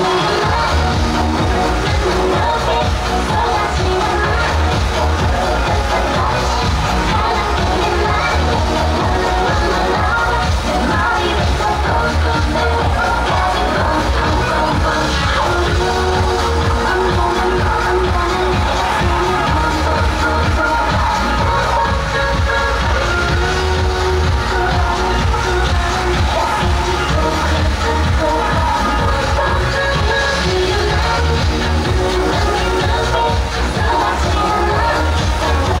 Oh.